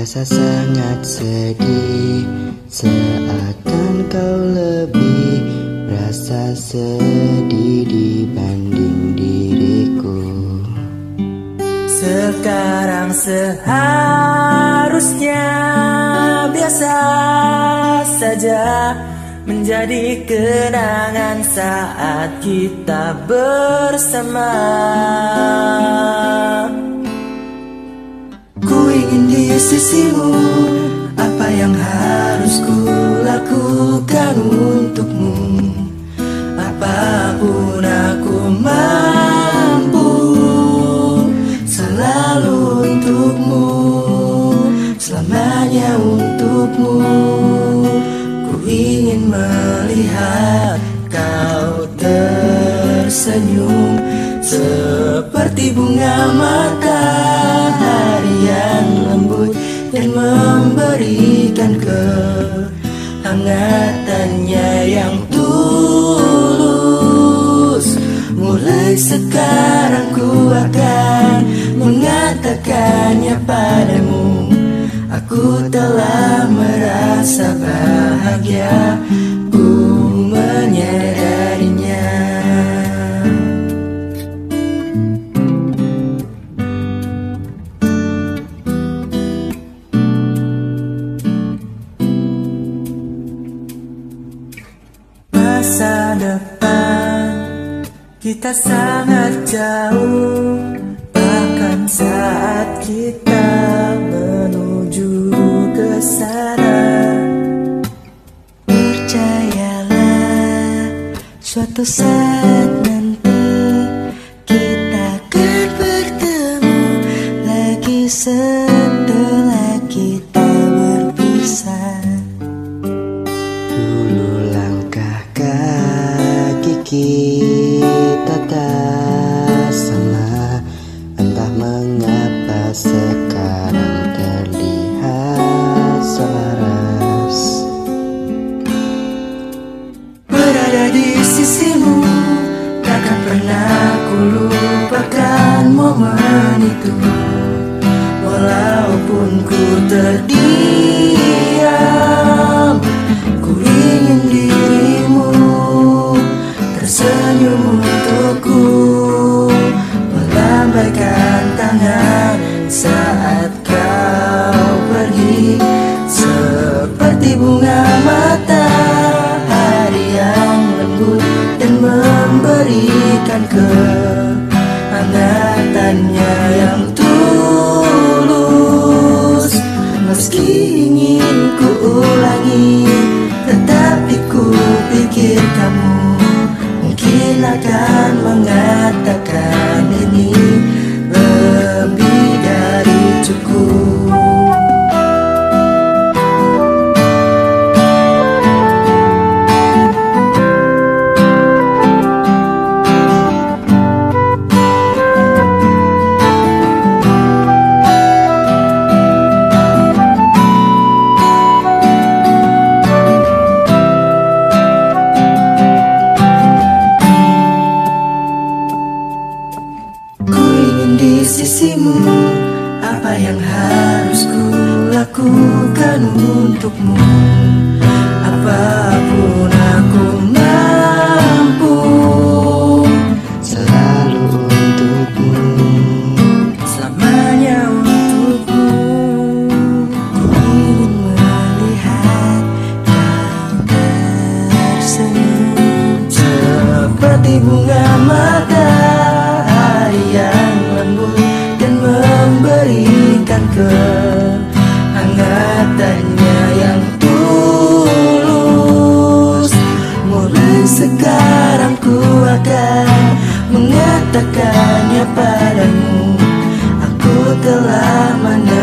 rasa sangat sedih. Seakan kau lebih rasa sedih dibanding diriku. Sekarang seharusnya biasa saja Menjadi kenangan saat kita bersama di sisimu Apa yang harus ku lakukan untukmu Apa pun aku mampu Selalu untukmu Selamanya untukmu. Ku ingin melihat kau tersenyum Seperti bunga matahari memberikan kehangatannya yang tulus. Mulai sekarang ku akan mengatakannya padamu. Aku telah merasa bahagia depan kita sangat jauh Bahkan saat kita menuju ke sana. Percayalah suatu saat nanti Kita akan bertemu lagi setelah pernah ku lupakan momen itu. Walaupun ku terdiam Ku ingin dirimu Tersenyum untukku. Melambaikan tangan saat kau pergi Seperti bunga matahari silakan mga dirimu Apa yang harus ku lakukan untukmu? Apa pun aku mampu Selalu untukmu. Selamanya untukmu. Ku ingin melihat kau tersenyum Seperti bunga mata telah menang